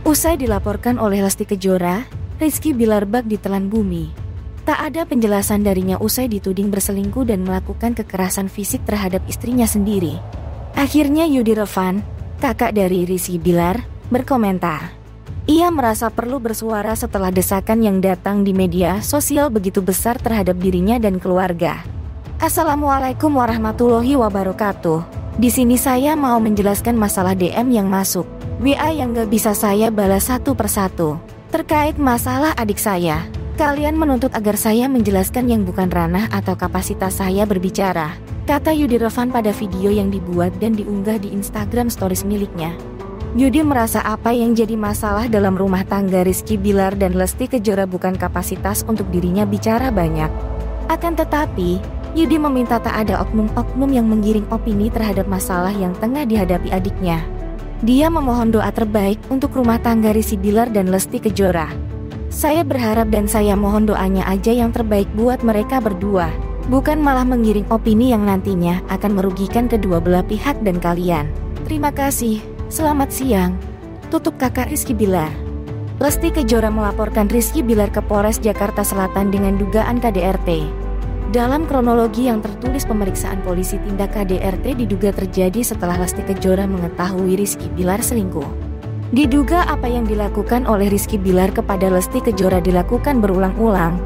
Usai dilaporkan oleh Lesti Kejora, Rizky Bilar bak ditelan bumi. Tak ada penjelasan darinya usai dituding berselingkuh dan melakukan kekerasan fisik terhadap istrinya sendiri. Akhirnya Yudi Revan, kakak dari Rizky Bilar, berkomentar. Ia merasa perlu bersuara setelah desakan yang datang di media sosial begitu besar terhadap dirinya dan keluarga. Assalamualaikum warahmatullahi wabarakatuh. Di sini saya mau menjelaskan masalah DM yang masuk. WA yang gak bisa saya balas satu persatu. Terkait masalah adik saya, kalian menuntut agar saya menjelaskan yang bukan ranah atau kapasitas saya berbicara. Kata Yudi Revan pada video yang dibuat dan diunggah di Instagram stories miliknya. Yudi merasa apa yang jadi masalah dalam rumah tangga Rizky Bilar dan Lesti Kejora bukan kapasitas untuk dirinya bicara banyak. Akan tetapi, Yudi meminta tak ada oknum-oknum yang menggiring opini terhadap masalah yang tengah dihadapi adiknya. Dia memohon doa terbaik untuk rumah tangga Rizky Bilar dan Lesti Kejora. Saya berharap dan saya mohon doanya aja yang terbaik buat mereka berdua, bukan malah menggiring opini yang nantinya akan merugikan kedua belah pihak dan kalian. Terima kasih. Selamat siang. Tutup kakak Rizky Bilar. Lesti Kejora melaporkan Rizky Bilar ke Polres Jakarta Selatan dengan dugaan KDRT. Dalam kronologi yang tertulis pemeriksaan polisi tindak KDRT diduga terjadi setelah Lesti Kejora mengetahui Rizky Bilar selingkuh. Diduga apa yang dilakukan oleh Rizky Bilar kepada Lesti Kejora dilakukan berulang-ulang,